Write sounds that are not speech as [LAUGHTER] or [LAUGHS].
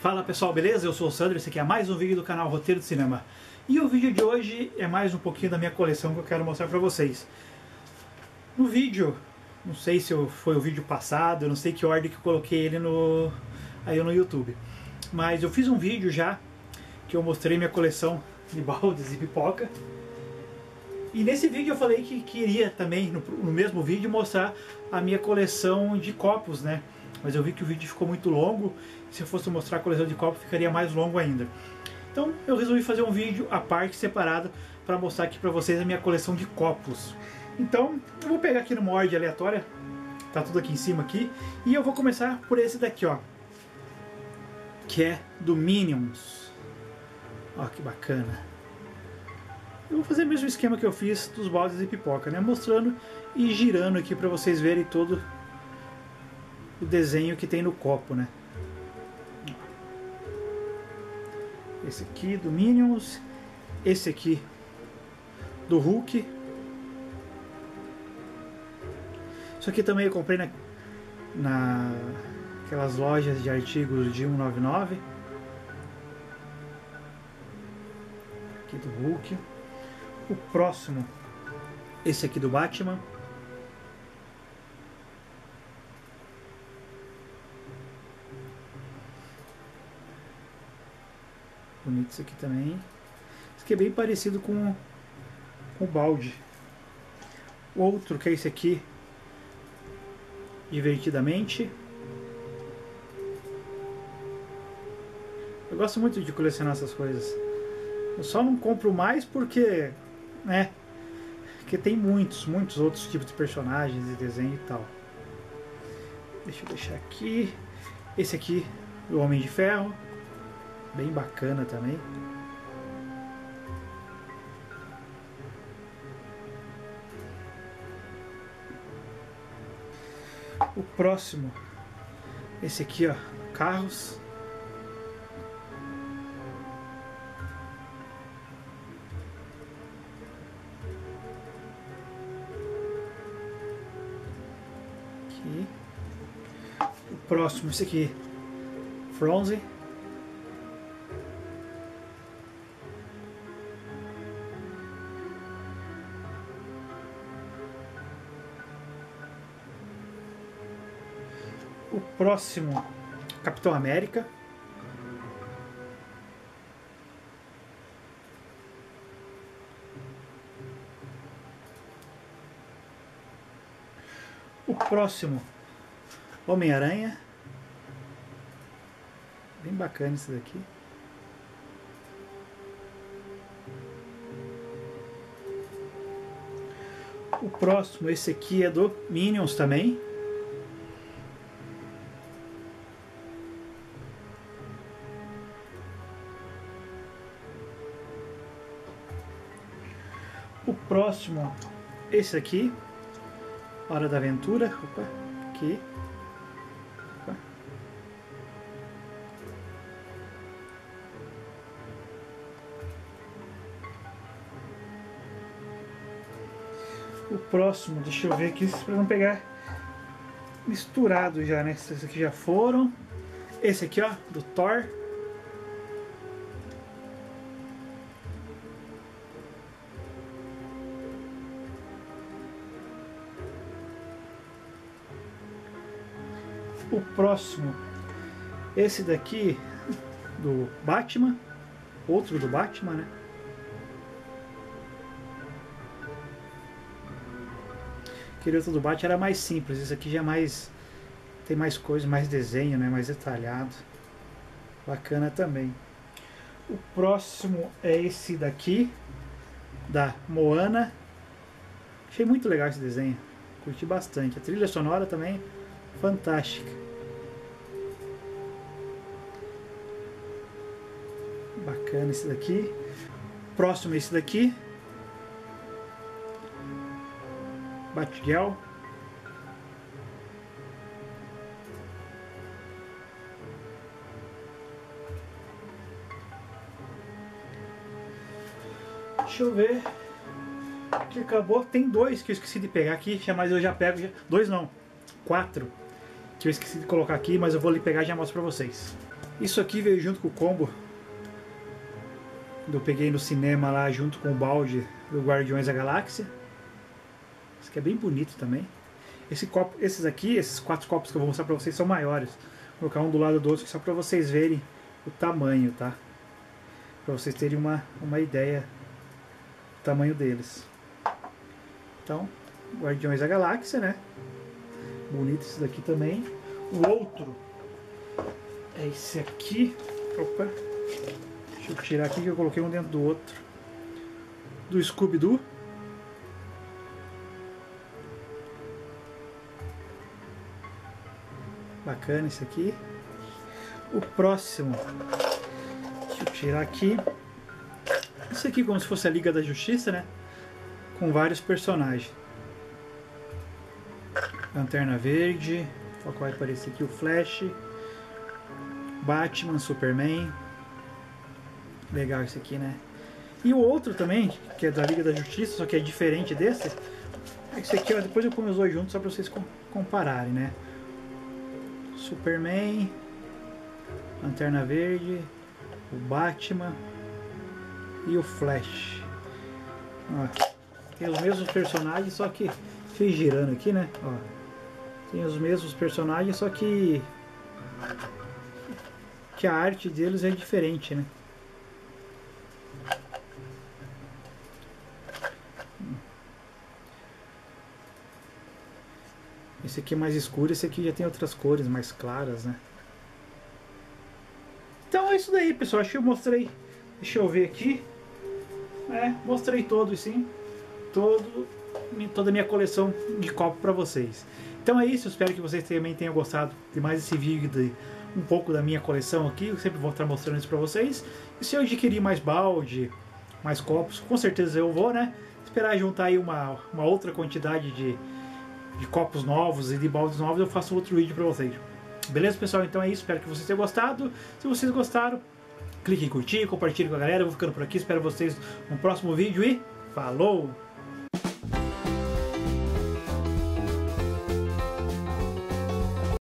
Fala pessoal, beleza? Eu sou o Sandro, esse aqui é mais um vídeo do canal Roteiro de Cinema. E o vídeo de hoje é mais um pouquinho da minha coleção que eu quero mostrar pra vocês. No vídeo, não sei se foi o vídeo passado, eu não sei que ordem que eu coloquei ele no, aí no YouTube. Mas eu fiz um vídeo já, que eu mostrei minha coleção de [LAUGHS] baldes e pipoca. E nesse vídeo eu falei que queria também, no, no mesmo vídeo, mostrar a minha coleção de copos, né? Mas eu vi que o vídeo ficou muito longo, se eu fosse mostrar a coleção de copos ficaria mais longo ainda. Então eu resolvi fazer um vídeo à parte, separado, para mostrar aqui para vocês a minha coleção de copos. Então eu vou pegar aqui numa ordem aleatória, tá tudo aqui em cima aqui, e eu vou começar por esse daqui, ó. Que é do Minions. Ó que bacana. Eu vou fazer o mesmo esquema que eu fiz dos baldes de pipoca, né? Mostrando e girando aqui para vocês verem todo o desenho que tem no copo, né? Esse aqui do Minions, esse aqui do Hulk. Isso aqui também eu comprei na, na aquelas lojas de artigos de 199. Aqui do Hulk. O próximo, esse aqui do Batman. Bonito isso aqui também. Isso aqui é bem parecido com, com o balde. Outro que é esse aqui, Divertidamente. Eu gosto muito de colecionar essas coisas. Eu só não compro mais porque né? Porque tem muitos, muitos outros tipos de personagens e desenho e tal. Deixa eu deixar aqui. Esse aqui, o Homem de Ferro. Bem bacana também. O próximo, esse aqui, ó, carros. aqui. O próximo, esse aqui, Fronze. O próximo, Capitão América. O próximo, Homem-Aranha. Bem bacana esse daqui. O próximo, esse aqui é do Minions também. O próximo, esse aqui, Hora da Aventura. Opa, aqui. Opa. O próximo, deixa eu ver aqui para não pegar misturado já, né? Esses aqui já foram. Esse aqui, ó, do Thor. O próximo, esse daqui do Batman, outro do Batman, né? Aquele outro do Batman era mais simples, esse aqui já é mais tem mais coisa, mais desenho, né? Mais detalhado. Bacana também. O próximo é esse daqui da Moana. Achei muito legal esse desenho. Curti bastante. A trilha sonora também fantástica. Bacana esse daqui. Próximo é esse daqui. Batgel. Deixa eu ver. Que acabou. Tem dois que eu esqueci de pegar aqui, mas eu já pego. Dois não. Quatro. Que eu esqueci de colocar aqui, mas eu vou ali pegar e já mostro pra vocês. Isso aqui veio junto com o combo. Eu peguei no cinema lá junto com o balde do Guardiões da Galáxia. Esse aqui é bem bonito também. Esse copo, esses aqui, esses quatro copos que eu vou mostrar pra vocês são maiores. Vou colocar um do lado do outro só pra vocês verem o tamanho, tá? Pra vocês terem uma, uma ideia do tamanho deles. Então, Guardiões da Galáxia, né? Bonito esse daqui também. O outro é esse aqui. Opa. Deixa eu tirar aqui que eu coloquei um dentro do outro. Do Scooby-Doo. Bacana esse aqui. O próximo. Deixa eu tirar aqui. Esse aqui como se fosse a Liga da Justiça, né? Com vários personagens. Lanterna Verde. Qual vai aparecer aqui? O Flash. Batman, Superman. Legal esse aqui, né? E o outro também, que é da Liga da Justiça, só que é diferente desse. É esse aqui, ó, depois eu ponho os dois juntos só pra vocês compararem, né? Superman, Lanterna Verde, o Batman e o Flash. Ó, tem os mesmos personagens, só que fiz girando aqui, né? Ó, tem os mesmos personagens, só que que a arte deles é diferente, né? Esse aqui é mais escuro, esse aqui já tem outras cores mais claras, né? Então é isso daí, pessoal. Acho que eu mostrei. Deixa eu ver aqui. É, mostrei todos sim. Todo, toda a minha coleção de copo para vocês. Então é isso, espero que vocês também tenham gostado de mais esse vídeo de um pouco da minha coleção aqui, eu sempre vou estar mostrando isso para vocês. E se eu adquirir mais balde, mais copos, com certeza eu vou, né? Esperar juntar aí uma, uma outra quantidade de, de copos novos e de baldes novos, eu faço outro vídeo para vocês. Beleza, pessoal? Então é isso, espero que vocês tenham gostado. Se vocês gostaram, clique em curtir, compartilhe com a galera. Eu vou ficando por aqui, espero vocês no próximo vídeo e falou!